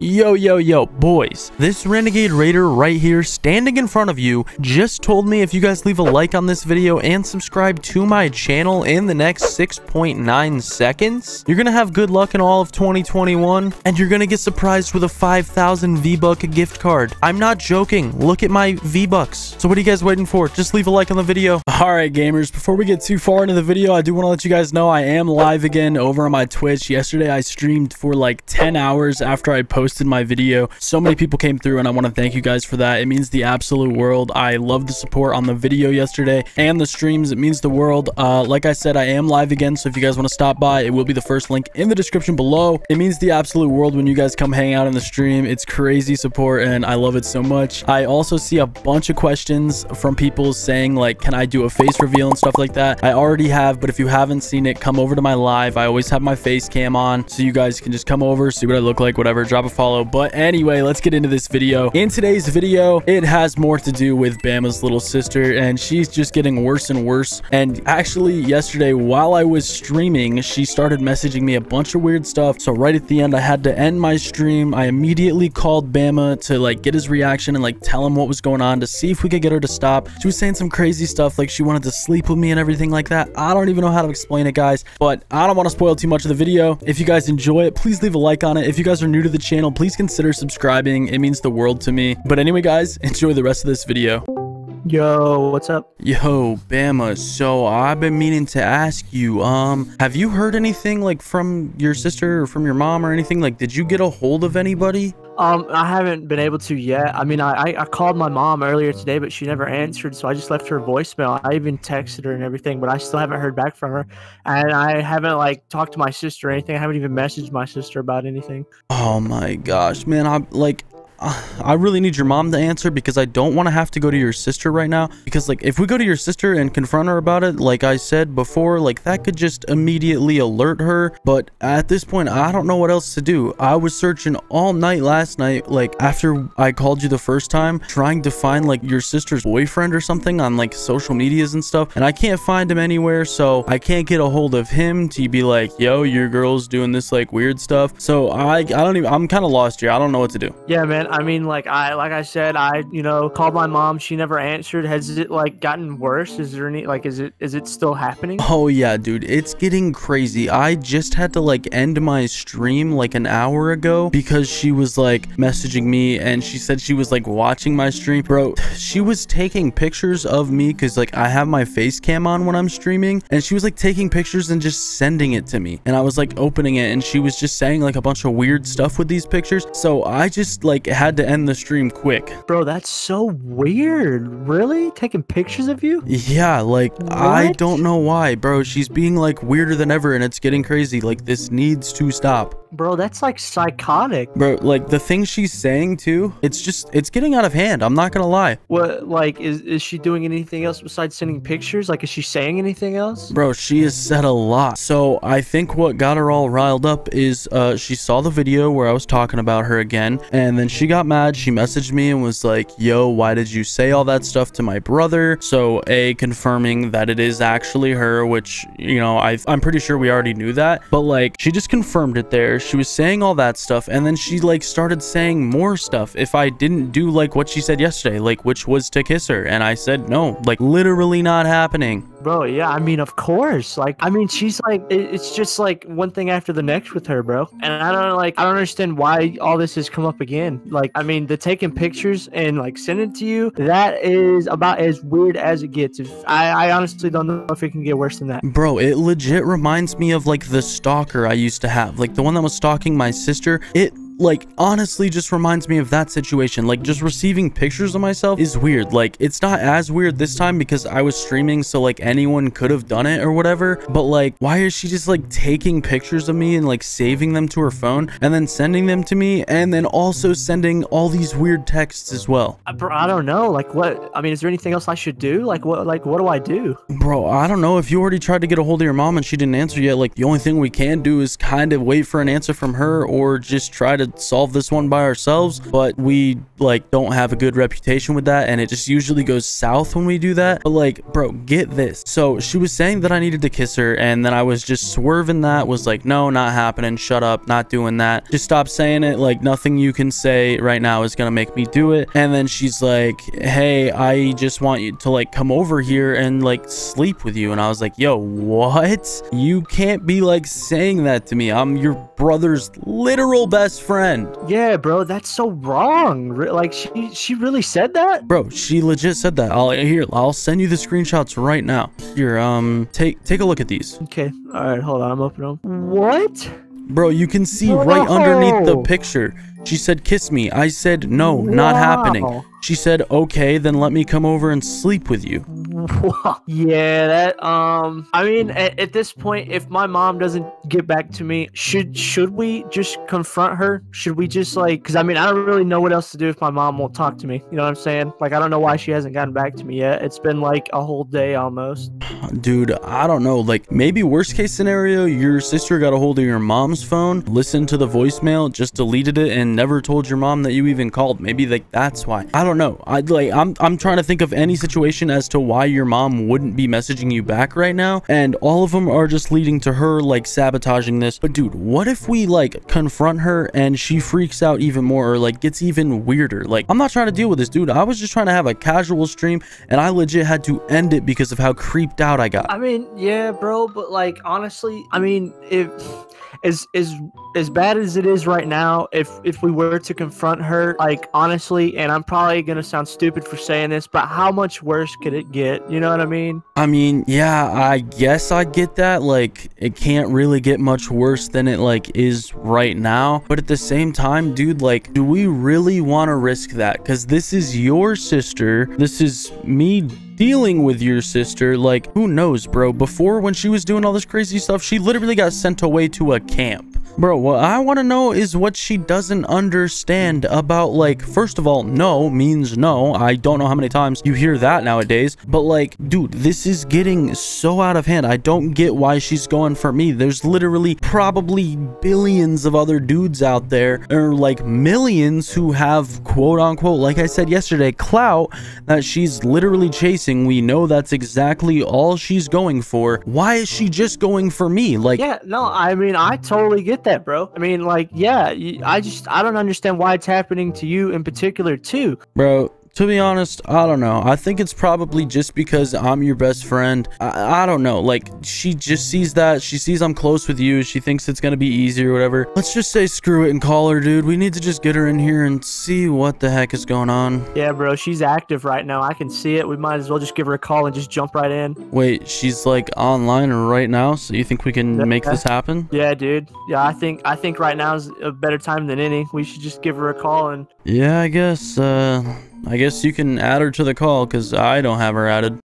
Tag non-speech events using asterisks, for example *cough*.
Yo, yo, yo, boys. This Renegade Raider right here standing in front of you just told me if you guys leave a like on this video and subscribe to my channel in the next 6.9 seconds, you're going to have good luck in all of 2021 and you're going to get surprised with a 5,000 V-Buck gift card. I'm not joking. Look at my V-Bucks. So what are you guys waiting for? Just leave a like on the video. All right, gamers, before we get too far into the video, I do want to let you guys know I am live again over on my Twitch. Yesterday, I streamed for like 10 hours after I posted posted my video. So many people came through and I want to thank you guys for that. It means the absolute world. I love the support on the video yesterday and the streams. It means the world. Uh, like I said, I am live again. So if you guys want to stop by, it will be the first link in the description below. It means the absolute world when you guys come hang out in the stream. It's crazy support and I love it so much. I also see a bunch of questions from people saying like, can I do a face reveal and stuff like that? I already have, but if you haven't seen it, come over to my live. I always have my face cam on so you guys can just come over, see what I look like, whatever. Drop a follow. But anyway, let's get into this video. In today's video, it has more to do with Bama's little sister, and she's just getting worse and worse. And actually, yesterday, while I was streaming, she started messaging me a bunch of weird stuff. So right at the end, I had to end my stream. I immediately called Bama to like get his reaction and like tell him what was going on to see if we could get her to stop. She was saying some crazy stuff like she wanted to sleep with me and everything like that. I don't even know how to explain it, guys, but I don't want to spoil too much of the video. If you guys enjoy it, please leave a like on it. If you guys are new to the channel, please consider subscribing. It means the world to me. But anyway, guys, enjoy the rest of this video. Yo, what's up? Yo, Bama, so I've been meaning to ask you, um, have you heard anything like from your sister or from your mom or anything? Like, did you get a hold of anybody? Um, I haven't been able to yet. I mean, I, I, I called my mom earlier today, but she never answered, so I just left her a voicemail. I even texted her and everything, but I still haven't heard back from her. And I haven't, like, talked to my sister or anything. I haven't even messaged my sister about anything. Oh my gosh, man, I'm like, *sighs* I really need your mom to answer because I don't want to have to go to your sister right now. Because, like, if we go to your sister and confront her about it, like I said before, like, that could just immediately alert her. But at this point, I don't know what else to do. I was searching all night last night, like, after I called you the first time, trying to find, like, your sister's boyfriend or something on, like, social medias and stuff. And I can't find him anywhere, so I can't get a hold of him to be like, yo, your girl's doing this, like, weird stuff. So I, I don't even, I'm kind of lost here. I don't know what to do. Yeah, man. I mean, like I like I said, I you know called my mom. She never answered. Has it like gotten worse? Is there any like is it is it still happening? Oh yeah, dude, it's getting crazy. I just had to like end my stream like an hour ago because she was like messaging me and she said she was like watching my stream, bro. *sighs* She was taking pictures of me because like I have my face cam on when I'm streaming, and she was like taking pictures and just sending it to me, and I was like opening it, and she was just saying like a bunch of weird stuff with these pictures. So I just like had to end the stream quick. Bro, that's so weird. Really? Taking pictures of you? Yeah, like, what? I don't know why, bro. She's being, like, weirder than ever, and it's getting crazy. Like, this needs to stop. Bro, that's, like, psychotic. Bro, like, the things she's saying, too, it's just, it's getting out of hand. I'm not gonna lie. What, like, is, is she doing anything else besides sending pictures? Like, is she saying anything else? Bro, she has said a lot. So, I think what got her all riled up is, uh, she saw the video where I was talking about her again, and then she got mad. She messaged me and was like, yo, why did you say all that stuff to my brother? So A, confirming that it is actually her, which, you know, i I'm pretty sure we already knew that. But like, she just confirmed it there. She was saying all that stuff. And then she like started saying more stuff if I didn't do like what she said yesterday, like which was to kiss her. And I said, no, like literally not happening. Bro, yeah, I mean, of course. Like, I mean, she's like, it's just like one thing after the next with her, bro. And I don't like, I don't understand why all this has come up again. Like, I mean, the taking pictures and like sending to you, that is about as weird as it gets. If I, I honestly don't know if it can get worse than that. Bro, it legit reminds me of like the stalker I used to have, like the one that was stalking my sister. It like honestly just reminds me of that situation. Like just receiving pictures of myself is weird. Like it's not as weird this time because i was streaming so like anyone could have done it or whatever. But like why is she just like taking pictures of me and like saving them to her phone and then sending them to me and then also sending all these weird texts as well? I, bro, I don't know. Like what i mean is there anything else i should do? Like what like what do i do? Bro i don't know. If you already tried to get a hold of your mom and she didn't answer yet like the only thing we can do is kind of wait for an answer from her or just try to to solve this one by ourselves, but we like don't have a good reputation with that and it just usually goes south when we do that. But like, bro, get this. So she was saying that I needed to kiss her and then I was just swerving that was like, no, not happening. Shut up. Not doing that. Just stop saying it. Like nothing you can say right now is going to make me do it. And then she's like, hey, I just want you to like come over here and like sleep with you. And I was like, yo, what? You can't be like saying that to me. I'm your brother's literal best friend. Yeah, bro, that's so wrong. Like she she really said that? Bro, she legit said that. I'll here, I'll send you the screenshots right now. Here, um, take take a look at these. Okay. All right, hold on. I'm opening them. What? Bro, you can see right underneath the picture. She said, kiss me. I said, no, not happening. She said, okay, then let me come over and sleep with you. *laughs* yeah, that um I mean at, at this point if my mom doesn't get back to me, should should we just confront her? Should we just like cuz I mean I don't really know what else to do if my mom won't talk to me. You know what I'm saying? Like I don't know why she hasn't gotten back to me yet. It's been like a whole day almost. Dude, I don't know. Like, maybe worst case scenario, your sister got a hold of your mom's phone, listened to the voicemail, just deleted it, and never told your mom that you even called. Maybe like that's why. I don't know. I like I'm I'm trying to think of any situation as to why your mom wouldn't be messaging you back right now, and all of them are just leading to her like sabotaging this. But dude, what if we like confront her and she freaks out even more or like gets even weirder? Like, I'm not trying to deal with this, dude. I was just trying to have a casual stream, and I legit had to end it because of how creeped out I got. I mean, yeah, bro, but like honestly, I mean, if as as as bad as it is right now, if if we were to confront her, like honestly, and I'm probably gonna sound stupid for saying this, but how much worse could it get? You know what I mean? I mean, yeah, I guess I get that. Like, it can't really get much worse than it like is right now. But at the same time, dude, like, do we really want to risk that? Because this is your sister. This is me dealing with your sister. Like, who knows, bro? Before, when she was doing all this crazy stuff, she literally got sent away to a camp. Bro, what I want to know is what she doesn't understand about, like, first of all, no means no. I don't know how many times you hear that nowadays. But, like, dude, this is getting so out of hand. I don't get why she's going for me. There's literally probably billions of other dudes out there, or like millions who have quote unquote, like I said yesterday, clout that she's literally chasing. We know that's exactly all she's going for. Why is she just going for me? Like, Yeah, no, I mean, I totally get that, bro. I mean, like, yeah, I just I don't understand why it's happening to you in particular too. Bro, to be honest, I don't know. I think it's probably just because I'm your best friend. I, I don't know. Like, she just sees that. She sees I'm close with you. She thinks it's going to be easy or whatever. Let's just say screw it and call her, dude. We need to just get her in here and see what the heck is going on. Yeah, bro, she's active right now. I can see it. We might as well just give her a call and just jump right in. Wait, she's like online right now, so you think we can Yeah. make this happen? Yeah, dude. Yeah, I think I think right now is a better time than any. We should just give her a call and Yeah, I guess, uh, I guess you can add her to the call because I don't have her added.